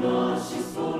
No, she's sol.